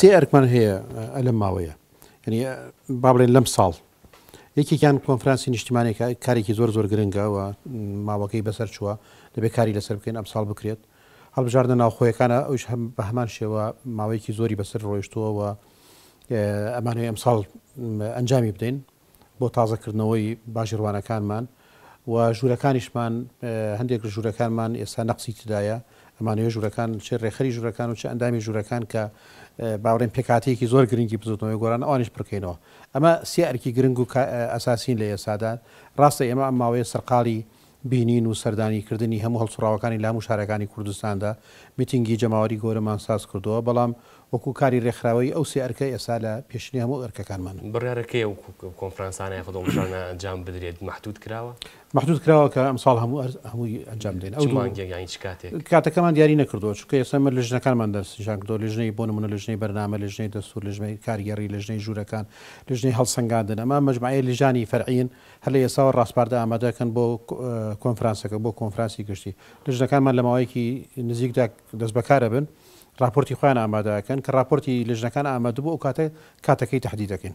سێ ئەرکمان هەیە لەم ماوەیە ینی با بڵێن لەم ساڵ یەکێکیان کۆنفرانسی نیشتیمانێکە کارێکی زۆر زۆر گرنگەوە ماوەکەی بەسەر چووە دەبێ کاری لەسەر بکەین ئەم ساڵ بکرێت هەڵبژاردە ناوخۆیەکانە ئەوش هەم بە هەمان شێوە ماوەیەکی زۆری بەسەر ڕۆیشتووەوە ئەمانەوەی ئەمساڵ ئەنجامی بدەین بۆ تازە کردنەوەی باژێروانەکانمان و ژوورەکانیشمان هەندێک ژوورەکانمان ئێستا نەقسی تدایە ئەمانەوێ ژوورەکان چ رێکخەری ژوورەکان و چ ئەندامی ژوورەکان کە باوەڕێن پێکاتەیەکی زۆر گرنگی بزوتنەوەی گۆران ئەوانیش پڕکەینەوە ئەمە سێ ئەرکی گرنگ و ئەساسین لە ئێستادا ڕاستە ئێمە ئەم ماوەیە سەرقاڵی بینین و سەردانی کردنی هەموو هەڵسوڕاوەکانی لە هەموو شارەکانی کوردستاندا، میتینگی جەماوەری گەورەمان ساز کردووە، بەڵام وەکو کاری رێکخراوەیی ئەو سێ ئەرکە ئێستا لە پێشینەی هەموو ئەرکەکانمانن. بڕیارە کەی ئەو کۆنفرانسانە یاخود ئەو ڕۆژانە ئەنجام بدرێت مەحدود کراوە؟ مەحدود کراوە کە ئەمساڵ هەموو هەمووی ئەنجام بدەین. چ مانگێک یانی چ کاتێک؟ کاتەکەمان دیاری نەکردووە، چونکە ئێستا ئێمە لێژنەکانمان دەستنیشان کردووە، لێژنەی بۆ نموونە لێژنەی بەرنامە، لێژنەی دەستوور، لێژنەی کارگێڕی، لێژنەی ژوورەکان، لێژنەی هەڵسەنگاندن، ئەمە مەجموعەی لیژانی فەرعین، هەر لە ئێستاوە ڕاسپاردە ئامادەکەن بۆ کۆنفرانسەکە، بۆ کۆنفرانسی گشتی. لیژنەکانمان لە ماوەیەکی نزیکدا دەستبەکارەبن، ڕاپۆرتی خۆیان ئامادە ئەکەن، کە ڕاپۆرتی لیژنەکان ئامادەبوو ئەوکاتە کاتەکەی تەحدید ئەکەین.